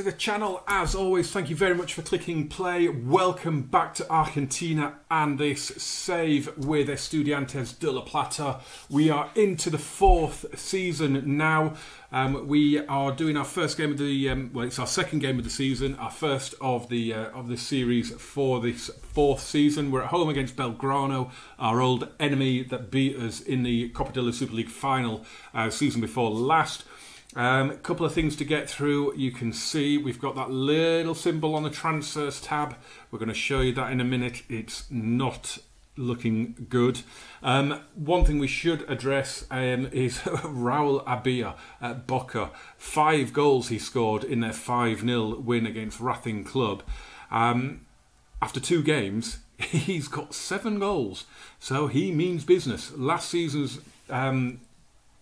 to the channel. As always, thank you very much for clicking play. Welcome back to Argentina and this save with Estudiantes de La Plata. We are into the fourth season now. Um, we are doing our first game of the um, well, it's our second game of the season, our first of the uh, of the series for this fourth season. We're at home against Belgrano, our old enemy that beat us in the Copa de la Super League final uh, season before last. A um, couple of things to get through. You can see we've got that little symbol on the transfers tab. We're going to show you that in a minute. It's not looking good. Um, one thing we should address um, is Raul Abia at Boca. Five goals he scored in their 5 0 win against Racing Club. Um, after two games, he's got seven goals. So he means business. Last season's um,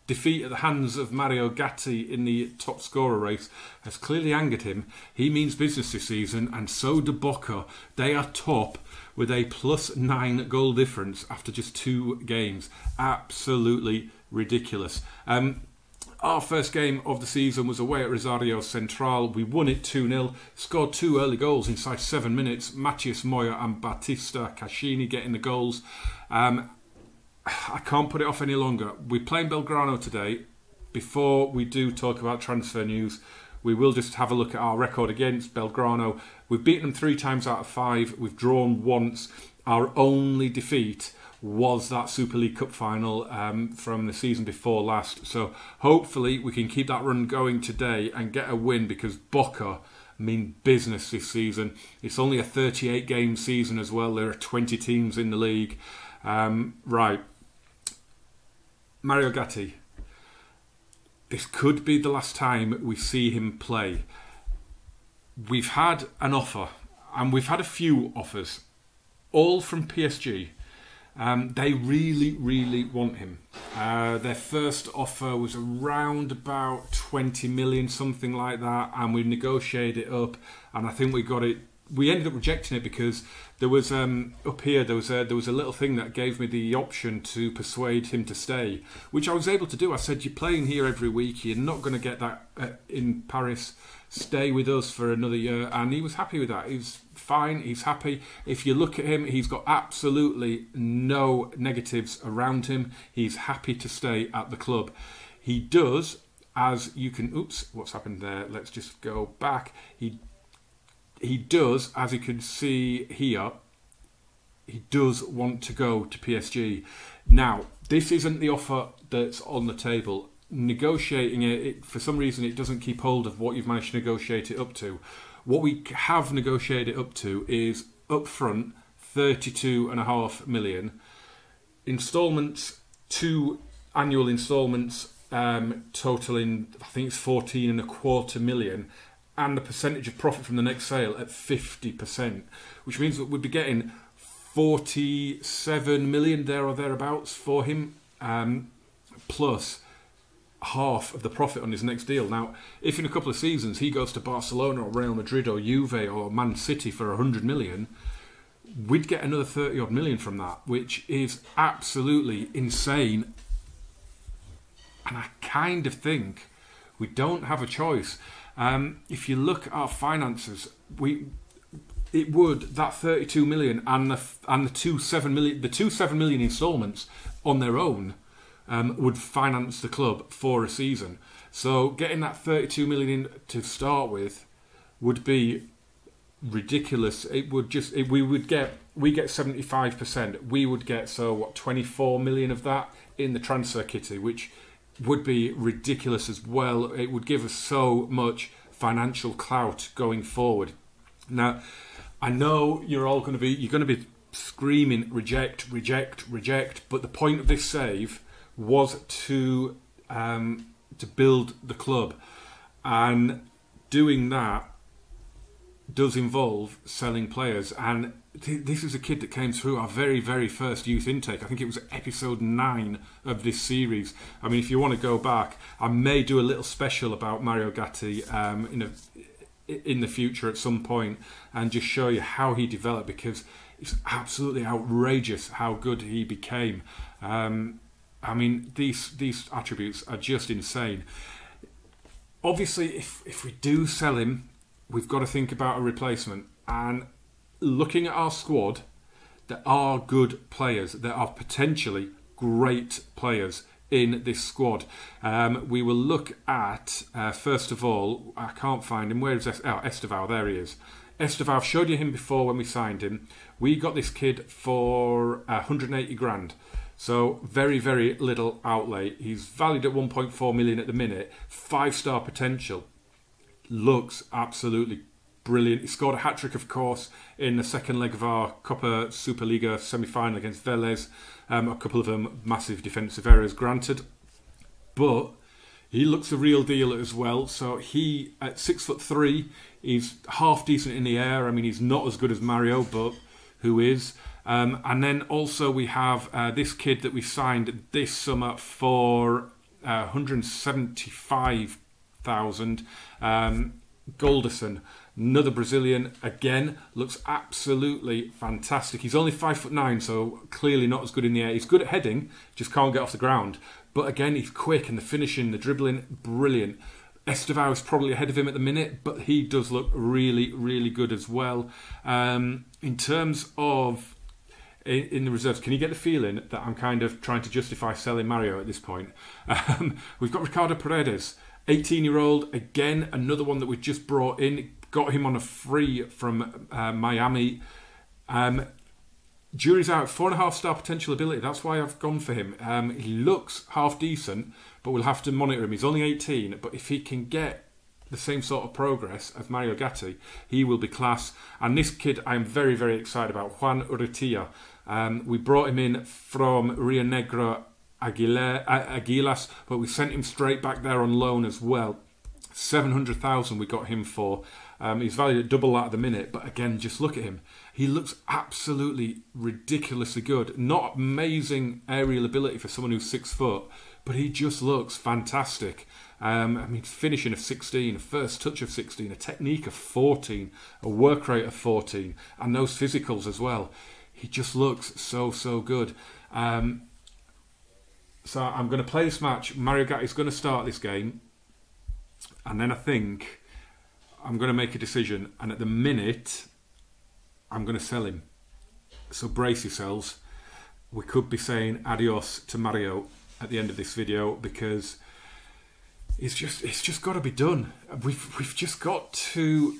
defeat at the hands of Mario Gatti in the top scorer race has clearly angered him. He means business this season, and so do Boca. They are top with a plus nine goal difference after just two games. Absolutely ridiculous. Um, our first game of the season was away at Rosario Central. We won it 2 0, scored two early goals inside seven minutes. Matias Moya and Batista Cascini getting the goals. Um, I can't put it off any longer. We're playing Belgrano today. Before we do talk about transfer news, we will just have a look at our record against Belgrano. We've beaten them three times out of five. We've drawn once. Our only defeat was that Super League Cup final um, from the season before last. So hopefully we can keep that run going today and get a win because Boca mean business this season. It's only a 38 game season as well. There are 20 teams in the league. Um, right, Mario Gatti. This could be the last time we see him play. We've had an offer, and we've had a few offers, all from PSG. Um, they really, really want him. Uh, their first offer was around about 20 million, something like that, and we negotiated it up, and I think we got it we ended up rejecting it because there was um, up here there was a, there was a little thing that gave me the option to persuade him to stay, which I was able to do. I said, "You're playing here every week. You're not going to get that uh, in Paris. Stay with us for another year." And he was happy with that. He was fine. He's happy. If you look at him, he's got absolutely no negatives around him. He's happy to stay at the club. He does, as you can. Oops, what's happened there? Let's just go back. He he does, as you can see here, he does want to go to PSG. Now, this isn't the offer that's on the table. Negotiating it, it, for some reason, it doesn't keep hold of what you've managed to negotiate it up to. What we have negotiated it up to is upfront 32.5 million, installments, two annual installments um, totaling, I think it's 14 and a quarter million, and the percentage of profit from the next sale at 50%, which means that we'd be getting 47 million there or thereabouts for him, um, plus half of the profit on his next deal. Now, if in a couple of seasons he goes to Barcelona or Real Madrid or Juve or Man City for 100 million, we'd get another 30 odd million from that, which is absolutely insane. And I kind of think we don't have a choice. Um, if you look at our finances, we it would that 32 million and the and the two seven million the two seven million installments on their own um, would finance the club for a season. So getting that 32 million in to start with would be ridiculous. It would just it, we would get we get 75%. We would get so what 24 million of that in the transfer kitty, which would be ridiculous as well. It would give us so much financial clout going forward. Now, I know you're all going to be you're going to be screaming reject, reject, reject, but the point of this save was to um, to build the club, and doing that does involve selling players and this is a kid that came through our very, very first youth intake. I think it was episode nine of this series. I mean, if you want to go back, I may do a little special about Mario Gatti um, in a in the future at some point and just show you how he developed because it's absolutely outrageous how good he became. Um, I mean, these these attributes are just insane. obviously, if if we do sell him, we've got to think about a replacement. And looking at our squad, there are good players. There are potentially great players in this squad. Um, we will look at, uh, first of all, I can't find him. Where is es- oh? There he is. Estevao, I've showed you him before when we signed him. We got this kid for uh, 180 grand. So very, very little outlay. He's valued at 1.4 million at the minute. Five star potential. Looks absolutely brilliant. He scored a hat trick, of course, in the second leg of our Copa Superliga semi final against Vélez. Um, a couple of them massive defensive errors, granted, but he looks the real deal as well. So he at six foot three, he's half decent in the air. I mean, he's not as good as Mario, but who is? Um, and then also we have uh, this kid that we signed this summer for uh, 175,000. Um, Golderson, another Brazilian, again looks absolutely fantastic. He's only five foot nine, so clearly not as good in the air. He's good at heading, just can't get off the ground. But again, he's quick and the finishing, the dribbling, brilliant. Estevao is probably ahead of him at the minute, but he does look really, really good as well. Um, in terms of in, the reserves, can you get the feeling that I'm kind of trying to justify selling Mario at this point? Um, we've got Ricardo Paredes, 18 year old, again, another one that we've just brought in, got him on a free from uh, Miami. Um, jury's out, four and a half star potential ability. That's why I've gone for him. Um, he looks half decent, but we'll have to monitor him. He's only 18, but if he can get the same sort of progress as Mario Gatti, he will be class. And this kid, I'm very, very excited about, Juan Urrutia. Um, we brought him in from Rio Negro Aguilar, Aguilas, but we sent him straight back there on loan as well. 700,000 we got him for. Um, he's valued at double that at the minute, but again, just look at him. He looks absolutely ridiculously good. Not amazing aerial ability for someone who's six foot, but he just looks fantastic. Um, I mean, finishing of 16, a first touch of 16, a technique of 14, a work rate of 14, and those physicals as well. He just looks so, so good. Um, so I'm going to play this match. Mario Gatti's going to start this game. And then I think I'm going to make a decision. And at the minute, I'm going to sell him. So brace yourselves. We could be saying adios to Mario at the end of this video because it's just it's just got to be done. We've we've just got to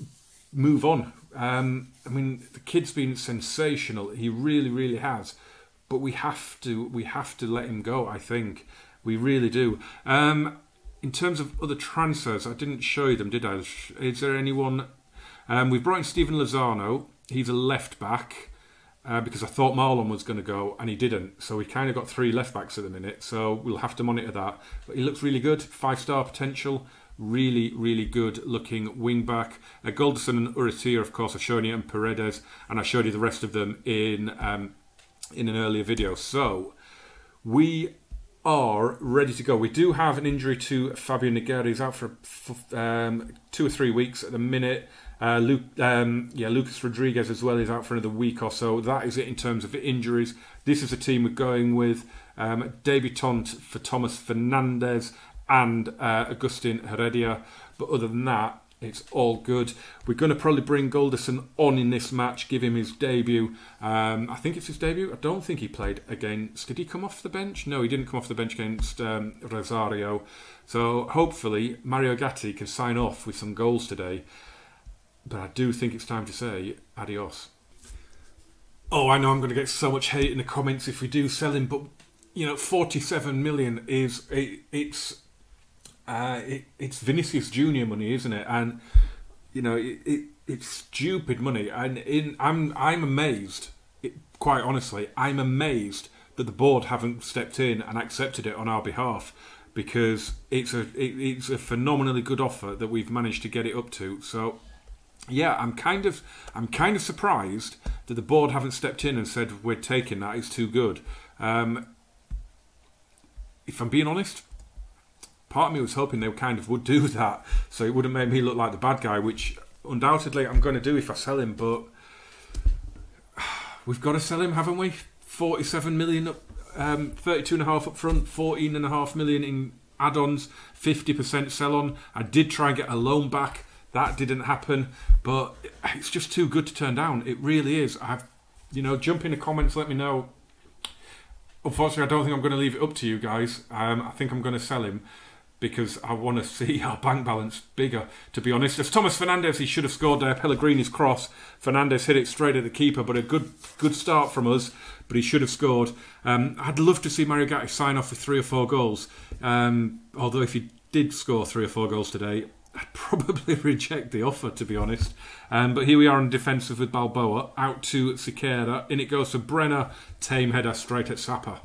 move on. Um, I mean, the kid's been sensational. He really, really has but we have to we have to let him go. I think we really do. Um, in terms of other transfers, I didn't show you them, did I? Is there anyone? Um, we've brought in Stephen Lozano. He's a left back uh, because I thought Marlon was going to go and he didn't. So we kind of got three left backs at the minute. So we'll have to monitor that. But he looks really good. Five star potential. Really, really good looking wing back. Uh, Golderson and Urrutia, of course, I've shown you, and Paredes, and I showed you the rest of them in um, in an earlier video. So we are ready to go. We do have an injury to Fabio Nogueira. He's out for, for um, two or three weeks at the minute. Uh, Luke, um, yeah, Lucas Rodriguez as well is out for another week or so. That is it in terms of injuries. This is the team we're going with um, debutant for Thomas Fernandez and uh, Agustin Heredia. But other than that, it's all good. We're going to probably bring Golderson on in this match, give him his debut. Um, I think it's his debut. I don't think he played against. Did he come off the bench? No, he didn't come off the bench against um, Rosario. So hopefully Mario Gatti can sign off with some goals today. But I do think it's time to say adios. Oh, I know I'm going to get so much hate in the comments if we do sell him, but you know, 47 million is it, it's uh, it, it's Vinicius Junior money, isn't it? And you know, it, it, it's stupid money. And in, I'm I'm amazed. quite honestly, I'm amazed that the board haven't stepped in and accepted it on our behalf because it's a it's a phenomenally good offer that we've managed to get it up to. So yeah, I'm kind of I'm kind of surprised that the board haven't stepped in and said we're taking that. It's too good. Um, if I'm being honest, part of me was hoping they kind of would do that, so it wouldn't make me look like the bad guy, which undoubtedly I'm going to do if I sell him. But we've got to sell him, haven't we? Forty-seven million, up, um, thirty-two and a half up front, fourteen and a half million in add-ons, 50% sell-on. I did try and get a loan back. That didn't happen, but it's just too good to turn down. It really is. I've, you know, jump in the comments, let me know. Unfortunately, I don't think I'm going to leave it up to you guys. Um, I think I'm going to sell him because I want to see our bank balance bigger, to be honest. As Thomas Fernandez, he should have scored there. Pellegrini's cross. Fernandez hit it straight at the keeper, but a good good start from us, but he should have scored. Um, I'd love to see Mario Gatti sign off with three or four goals. Um, although if he did score three or four goals today, I'd probably reject the offer, to be honest. Um, but here we are on defensive with Balboa. Out to Siqueira. In it goes to Brenner. Tame header straight at Sapa.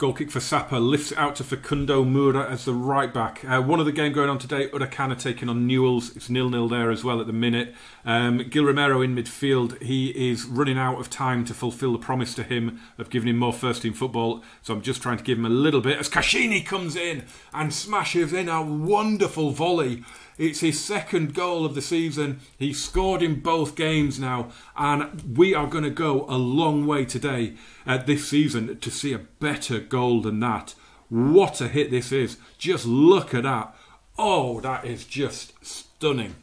Goal kick for Sapa lifts out to Facundo Mura as the right back. Uh, one of the game going on today, Huracana taking on Newell's. It's nil nil there as well at the minute. Um, Gil Romero in midfield. He is running out of time to fulfil the promise to him of giving him more first team football. So I'm just trying to give him a little bit as Caccini comes in and smashes in a wonderful volley. It's his second goal of the season. He scored in both games now, and we are going to go a long way today at this season to see a better goal than that. What a hit this is! Just look at that. Oh, that is just stunning.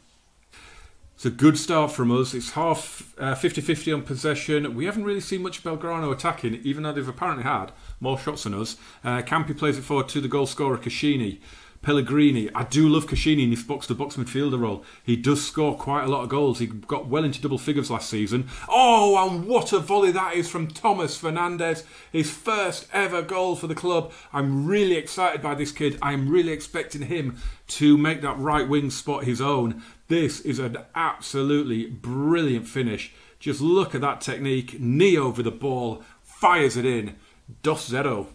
It's a good start from us. It's half 50 uh, 50 on possession. We haven't really seen much Belgrano attacking, even though they've apparently had more shots than us. Uh, Campi plays it forward to the goal scorer, Caccini. Pellegrini. I do love Caccini in his box to box midfielder role. He does score quite a lot of goals. He got well into double figures last season. Oh, and what a volley that is from Thomas Fernandez. His first ever goal for the club. I'm really excited by this kid. I'm really expecting him to make that right wing spot his own. This is an absolutely brilliant finish. Just look at that technique. Knee over the ball, fires it in. Dos zero.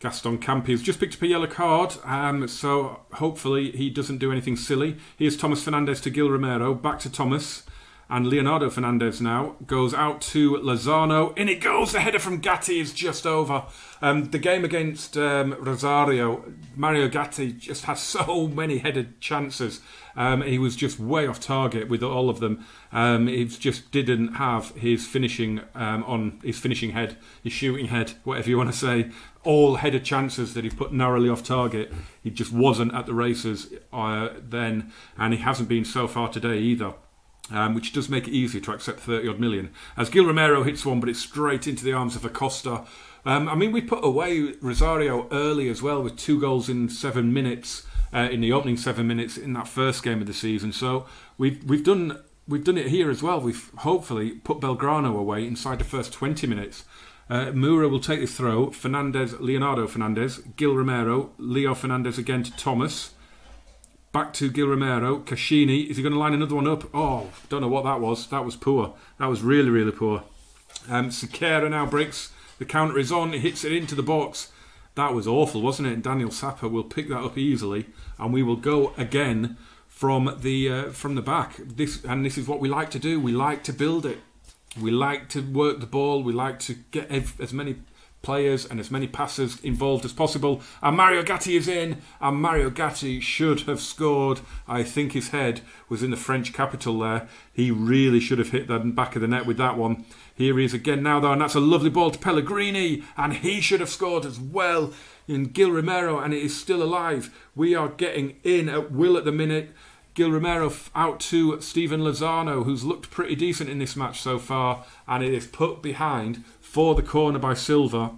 Gaston Campi has just picked up a yellow card, um, so hopefully he doesn't do anything silly. Here's Thomas Fernandez to Gil Romero, back to Thomas. And Leonardo Fernandez now goes out to Lozano. In it goes. The header from Gatti is just over. Um, the game against um, Rosario, Mario Gatti just had so many headed chances. Um, he was just way off target with all of them. Um, he just didn't have his finishing um, on his finishing head, his shooting head, whatever you want to say. All headed chances that he put narrowly off target. He just wasn't at the races uh, then, and he hasn't been so far today either um, which does make it easy to accept 30 odd million. As Gil Romero hits one, but it's straight into the arms of Acosta. Um, I mean, we put away Rosario early as well with two goals in seven minutes uh, in the opening seven minutes in that first game of the season. So we've we've done we've done it here as well. We've hopefully put Belgrano away inside the first 20 minutes. Uh, Moura will take the throw. Fernandez, Leonardo Fernandez, Gil Romero, Leo Fernandez again to Thomas. Back to Gil Romero. Caccini. Is he going to line another one up? Oh, don't know what that was. That was poor. That was really, really poor. Um, now breaks. The counter is on. He hits it into the box. That was awful, wasn't it? And Daniel Sapa will pick that up easily, and we will go again from the uh, from the back. This and this is what we like to do. We like to build it. We like to work the ball. We like to get as many players and as many passers involved as possible. And Mario Gatti is in, and Mario Gatti should have scored. I think his head was in the French capital there. He really should have hit the back of the net with that one. Here he is again now, though, and that's a lovely ball to Pellegrini, and he should have scored as well. In Gil Romero, and it is still alive. We are getting in at will at the minute. Gil Romero out to Steven Lozano, who's looked pretty decent in this match so far, and it is put behind for the corner by Silva,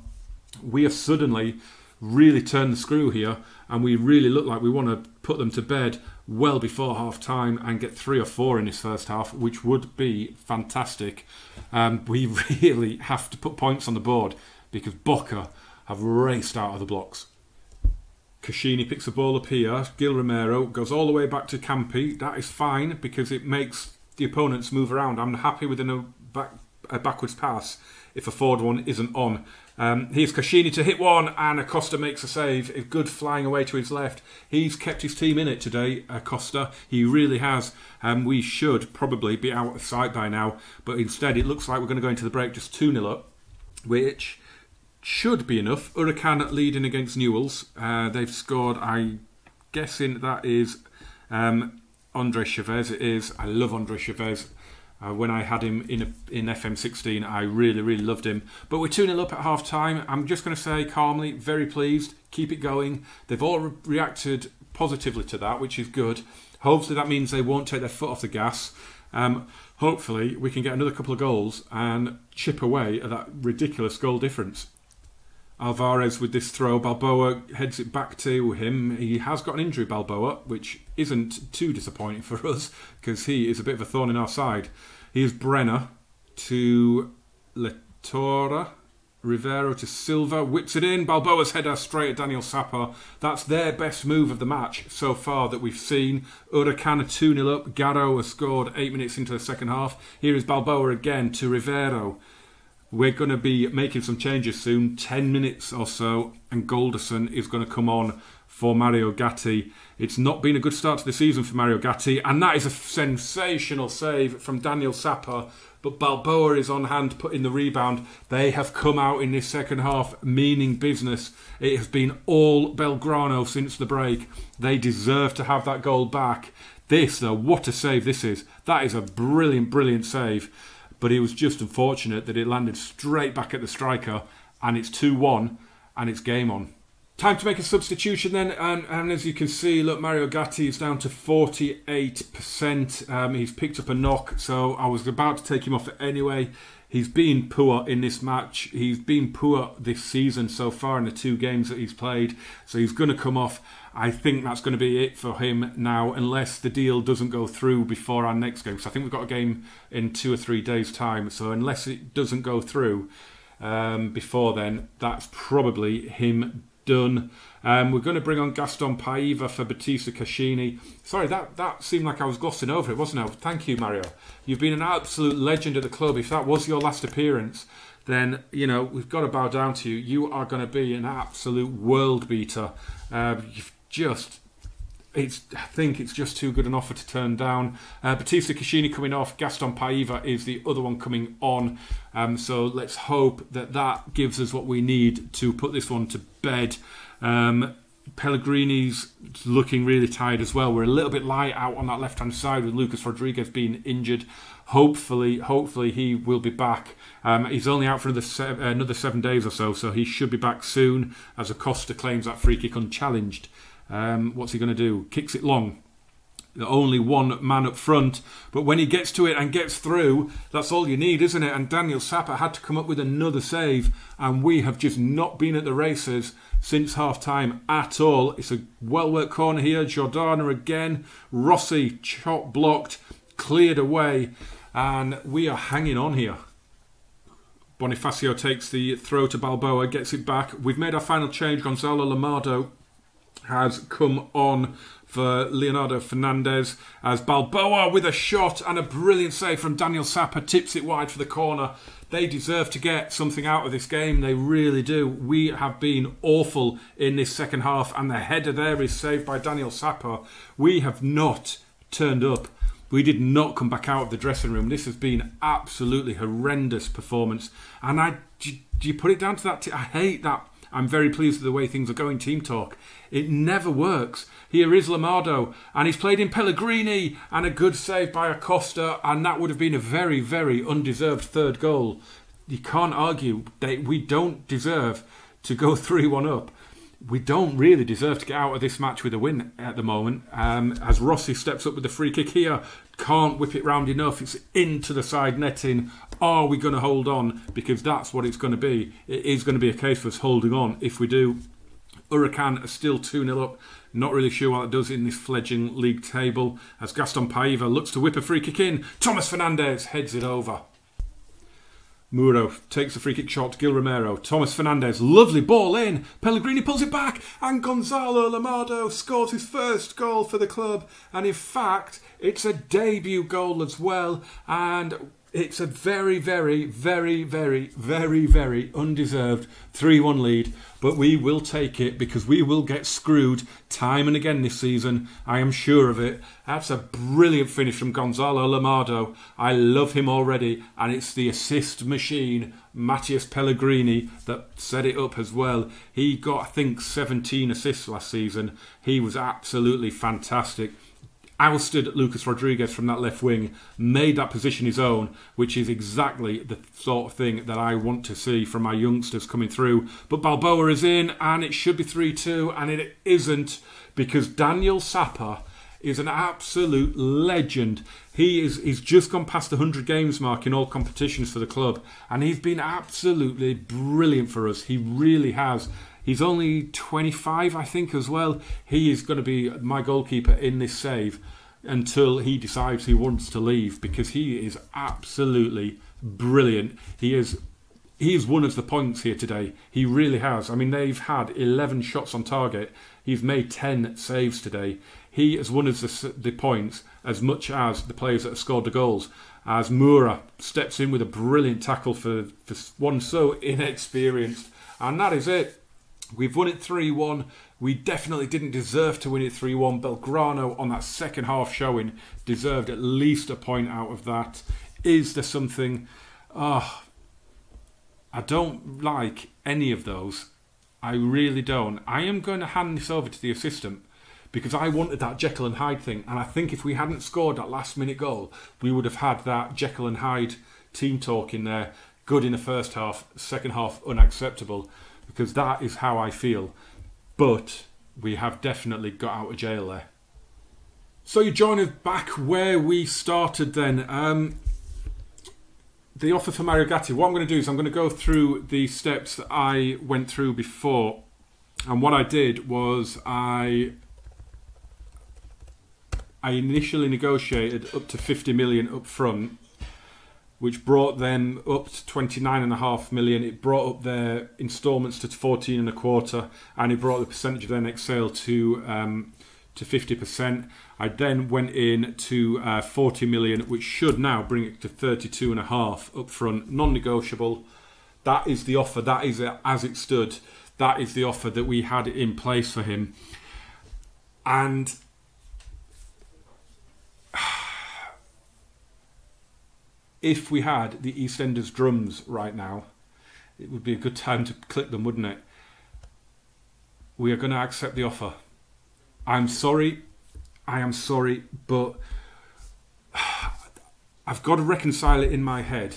we have suddenly really turned the screw here and we really look like we want to put them to bed well before half time and get three or four in this first half, which would be fantastic. Um, we really have to put points on the board because Boca have raced out of the blocks. Caccini picks the ball up here. Gil Romero goes all the way back to Campi. That is fine because it makes the opponents move around. I'm happy with a, back, a backwards pass if a forward one isn't on. Um, here's Caccini to hit one, and Acosta makes a save. A good flying away to his left. He's kept his team in it today, Acosta. He really has. Um, we should probably be out of sight by now, but instead it looks like we're going to go into the break just 2 0 up, which should be enough. Huracan leading against Newells. Uh, they've scored, I'm guessing that is um, Andre Chavez. It is. I love Andre Chavez. Uh, when I had him in a, in FM16, I really, really loved him. But we're 2 0 up at half time. I'm just going to say calmly, very pleased, keep it going. They've all re- reacted positively to that, which is good. Hopefully, that means they won't take their foot off the gas. Um, hopefully, we can get another couple of goals and chip away at that ridiculous goal difference. Alvarez with this throw. Balboa heads it back to him. He has got an injury, Balboa, which isn't too disappointing for us because he is a bit of a thorn in our side. Here's Brenner to Letora. Rivero to Silva, whips it in. Balboa's header straight at Daniel Sapper. That's their best move of the match so far that we've seen. Huracan 2 0 up. Garro has scored eight minutes into the second half. Here is Balboa again to Rivero. We're going to be making some changes soon, 10 minutes or so, and Golderson is going to come on for Mario Gatti. It's not been a good start to the season for Mario Gatti, and that is a sensational save from Daniel Sapper. But Balboa is on hand putting the rebound. They have come out in this second half meaning business. It has been all Belgrano since the break. They deserve to have that goal back. This, though, what a save this is. That is a brilliant, brilliant save but it was just unfortunate that it landed straight back at the striker, and it's 2 1, and it's game on. Time to make a substitution then, and, and as you can see, look, Mario Gatti is down to 48%. Um, he's picked up a knock, so I was about to take him off anyway. He's been poor in this match. He's been poor this season so far in the two games that he's played, so he's going to come off. I think that's going to be it for him now, unless the deal doesn't go through before our next game. So I think we've got a game in two or three days' time. So unless it doesn't go through um, before then, that's probably him done. Um, we're going to bring on Gaston Paiva for Batista Caccini. Sorry, that, that seemed like I was glossing over it, wasn't it? Thank you, Mario. You've been an absolute legend at the club. If that was your last appearance, then you know we've got to bow down to you. You are going to be an absolute world beater. Uh, you've just it's I think it's just too good an offer to turn down. Uh, Batista Caccini coming off, Gaston Paiva is the other one coming on. Um, so let's hope that that gives us what we need to put this one to bed. Um, Pellegrini's looking really tired as well. We're a little bit light out on that left hand side with Lucas Rodriguez being injured. Hopefully, hopefully he will be back. Um, he's only out for another, another seven days or so, so he should be back soon. As Acosta claims that free kick unchallenged. Um, what's he going to do? Kicks it long. Only one man up front, but when he gets to it and gets through, that's all you need, isn't it? And Daniel Sapper had to come up with another save, and we have just not been at the races since half time at all. It's a well worked corner here. Jordana again. Rossi chop blocked, cleared away, and we are hanging on here. Bonifacio takes the throw to Balboa, gets it back. We've made our final change. Gonzalo Lamado has come on for Leonardo Fernandez as Balboa with a shot and a brilliant save from Daniel Sapper tips it wide for the corner. They deserve to get something out of this game. They really do. We have been awful in this second half, and the header there is saved by Daniel Sapper. We have not turned up. We did not come back out of the dressing room. This has been absolutely horrendous performance. And I, do, you put it down to that? I hate that I'm very pleased with the way things are going, team talk. It never works. Here is Lamardo, and he's played in Pellegrini, and a good save by Acosta, and that would have been a very, very undeserved third goal. You can't argue that we don't deserve to go 3 1 up. We don't really deserve to get out of this match with a win at the moment. Um, as Rossi steps up with the free kick here, can't whip it round enough. It's into the side netting. Are we going to hold on? Because that's what it's going to be. It is going to be a case for us holding on. If we do, Huracan are still 2 0 up. Not really sure what it does in this fledgling league table. As Gaston Paiva looks to whip a free kick in, Thomas Fernandez heads it over. Muro takes the free kick shot. Gil Romero. Thomas Fernandez. Lovely ball in. Pellegrini pulls it back. And Gonzalo Lamado scores his first goal for the club. And in fact, it's a debut goal as well. And it's a very, very, very, very, very, very undeserved 3 1 lead, but we will take it because we will get screwed time and again this season. I am sure of it. That's a brilliant finish from Gonzalo Lamardo. I love him already, and it's the assist machine, Matthias Pellegrini, that set it up as well. He got, I think, 17 assists last season. He was absolutely fantastic ousted Lucas Rodriguez from that left wing, made that position his own, which is exactly the sort of thing that I want to see from my youngsters coming through. But Balboa is in, and it should be 3 2, and it isn't because Daniel Sapper is an absolute legend. He is he's just gone past the 100 games mark in all competitions for the club, and he's been absolutely brilliant for us. He really has. He's only 25, I think, as well. He is going to be my goalkeeper in this save until he decides he wants to leave because he is absolutely brilliant. He is he has won us the points here today. He really has. I mean, they've had 11 shots on target. He's made 10 saves today. He has won us the, the points as much as the players that have scored the goals. As Moura steps in with a brilliant tackle for, for one so inexperienced. And that is it. We've won it 3 1. We definitely didn't deserve to win it 3 1. Belgrano on that second half showing deserved at least a point out of that. Is there something. Oh, I don't like any of those. I really don't. I am going to hand this over to the assistant because I wanted that Jekyll and Hyde thing. And I think if we hadn't scored that last minute goal, we would have had that Jekyll and Hyde team talk in there. Good in the first half, second half unacceptable because that is how I feel. But we have definitely got out of jail there. So you join us back where we started then. Um, the offer for Mario Gatti, what I'm going to do is I'm going to go through the steps that I went through before. And what I did was I I initially negotiated up to 50 million up front which brought them up to 29.5 million. It brought up their instalments to 14 and a quarter, and it brought the percentage of their next sale to um, to 50%. I then went in to uh, 40 million, which should now bring it to 32 and a half up front, non-negotiable. That is the offer. That is it, as it stood. That is the offer that we had in place for him, and if we had the EastEnders drums right now, it would be a good time to click them, wouldn't it? We are going to accept the offer. I'm sorry. I am sorry, but I've got to reconcile it in my head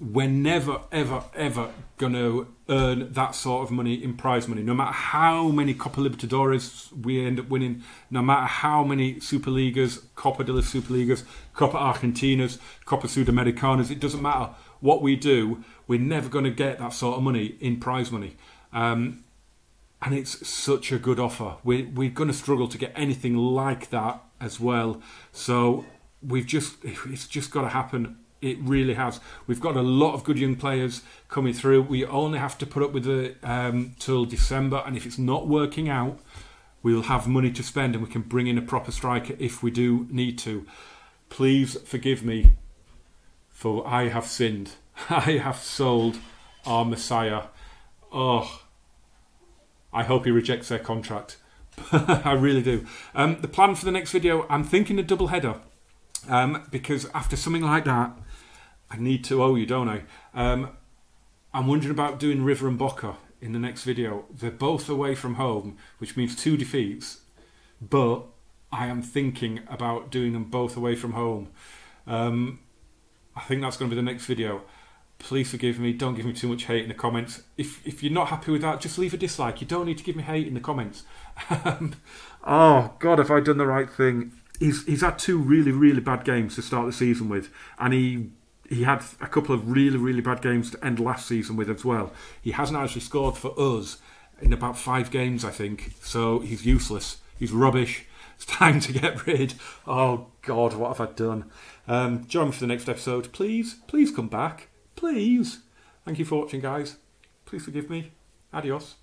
we're never, ever, ever going to earn that sort of money in prize money. No matter how many Copa Libertadores we end up winning, no matter how many Superligas, Copa de las Superligas, Copa Argentinas, Copa Sudamericanas, it doesn't matter what we do, we're never going to get that sort of money in prize money. Um, and it's such a good offer. We're, we're going to struggle to get anything like that as well. So we've just, it's just got to happen it really has. We've got a lot of good young players coming through. We only have to put up with it um, till December, and if it's not working out, we'll have money to spend and we can bring in a proper striker if we do need to. Please forgive me, for I have sinned. I have sold our Messiah. Oh, I hope he rejects their contract. I really do. Um, the plan for the next video, I'm thinking a double header. Um, because after something like that, I need to owe you, don't I? Um, I'm wondering about doing River and Boca in the next video. They're both away from home, which means two defeats, but I am thinking about doing them both away from home. Um, I think that's going to be the next video. Please forgive me. Don't give me too much hate in the comments. If if you're not happy with that, just leave a dislike. You don't need to give me hate in the comments. oh God, have I done the right thing? He's he's had two really really bad games to start the season with, and he he had a couple of really, really bad games to end last season with as well. He hasn't actually scored for us in about five games, I think. So he's useless. He's rubbish. It's time to get rid. Oh God, what have I done? Um, join me for the next episode, please. Please come back, please. Thank you for watching, guys. Please forgive me. Adios.